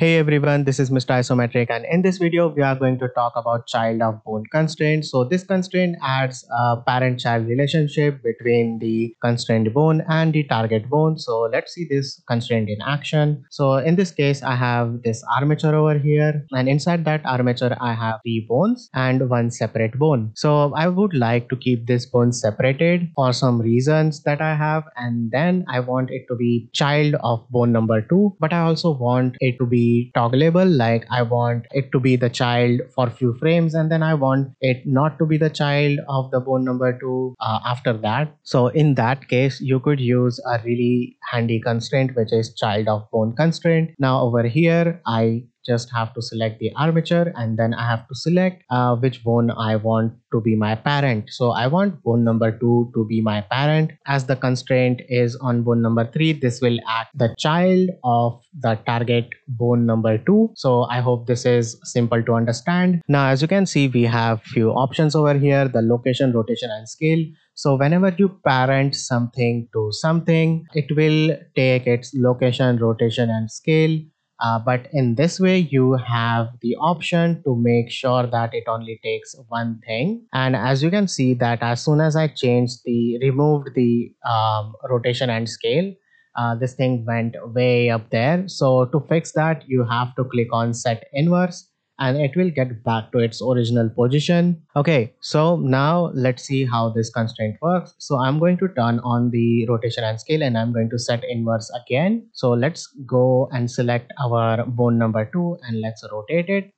Hey everyone, this is Mr. Isometric and in this video we are going to talk about child of bone constraint. So this constraint adds a parent-child relationship between the constrained bone and the target bone. So let's see this constraint in action. So in this case I have this armature over here and inside that armature I have three bones and one separate bone. So I would like to keep this bone separated for some reasons that I have and then I want it to be child of bone number two but I also want it to be toggleable like i want it to be the child for few frames and then i want it not to be the child of the bone number two uh, after that. So in that case you could use a really handy constraint which is child of bone constraint. Now over here i just have to select the armature and then I have to select uh, which bone I want to be my parent. So I want bone number 2 to be my parent. As the constraint is on bone number 3, this will act the child of the target bone number 2. So I hope this is simple to understand. Now as you can see we have few options over here the location, rotation and scale. So whenever you parent something to something, it will take its location, rotation and scale uh, but in this way you have the option to make sure that it only takes one thing. And as you can see that as soon as I changed the removed the um, rotation and scale uh, this thing went way up there. So to fix that you have to click on set inverse and it will get back to its original position. Okay, so now let's see how this constraint works. So I'm going to turn on the rotation and scale and I'm going to set inverse again. So let's go and select our bone number two and let's rotate it.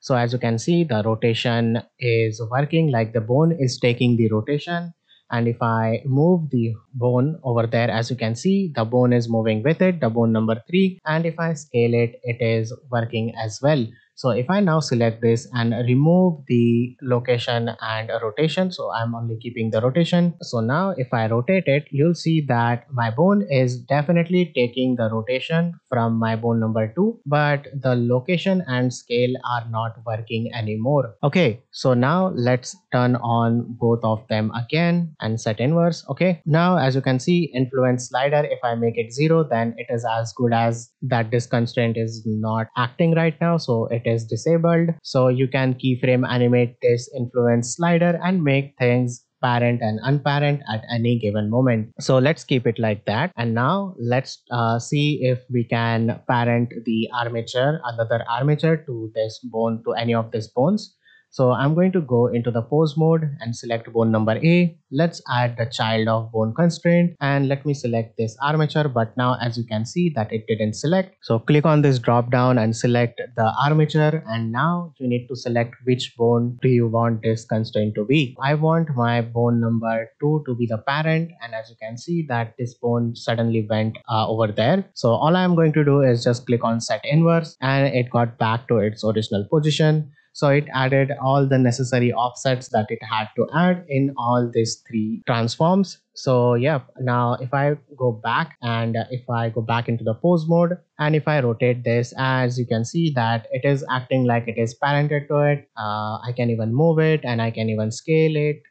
So as you can see, the rotation is working like the bone is taking the rotation and if I move the bone over there as you can see the bone is moving with it the bone number three and if I scale it it is working as well so if i now select this and remove the location and rotation so i'm only keeping the rotation. So now if i rotate it you'll see that my bone is definitely taking the rotation from my bone number two but the location and scale are not working anymore. Okay so now let's turn on both of them again and set inverse. Okay now as you can see influence slider if i make it zero then it is as good as that this constraint is not acting right now. So it is disabled. So you can keyframe animate this influence slider and make things parent and unparent at any given moment. So let's keep it like that. And now let's uh, see if we can parent the armature another armature to this bone to any of these bones so I'm going to go into the pose mode and select bone number A. Let's add the child of bone constraint and let me select this armature. But now as you can see that it didn't select. So click on this drop down and select the armature. And now you need to select which bone do you want this constraint to be. I want my bone number two to be the parent. And as you can see that this bone suddenly went uh, over there. So all I'm going to do is just click on set inverse and it got back to its original position so it added all the necessary offsets that it had to add in all these three transforms. So yeah now if i go back and if i go back into the pose mode and if i rotate this as you can see that it is acting like it is parented to it. Uh, i can even move it and i can even scale it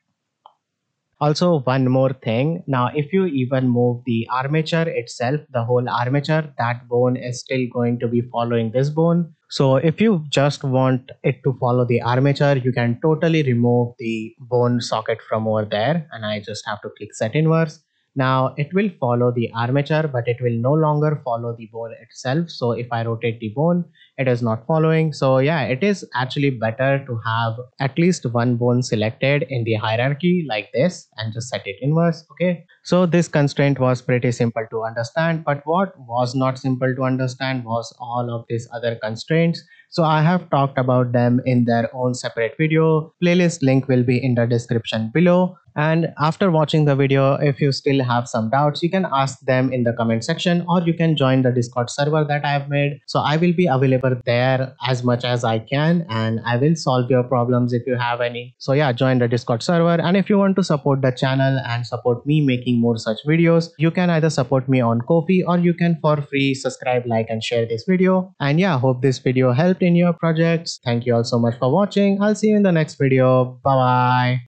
also one more thing. Now if you even move the armature itself the whole armature that bone is still going to be following this bone. So if you just want it to follow the armature, you can totally remove the bone socket from over there. And I just have to click set inverse. Now it will follow the armature but it will no longer follow the bone itself. So if I rotate the bone, it is not following. So yeah, it is actually better to have at least one bone selected in the hierarchy like this and just set it inverse. Okay. So this constraint was pretty simple to understand, but what was not simple to understand was all of these other constraints. So I have talked about them in their own separate video. Playlist link will be in the description below and after watching the video if you still have some doubts you can ask them in the comment section or you can join the discord server that i have made so i will be available there as much as i can and i will solve your problems if you have any. So yeah join the discord server and if you want to support the channel and support me making more such videos you can either support me on Ko-fi or you can for free subscribe like and share this video. And yeah hope this video helped in your projects. Thank you all so much for watching. I'll see you in the next video. Bye bye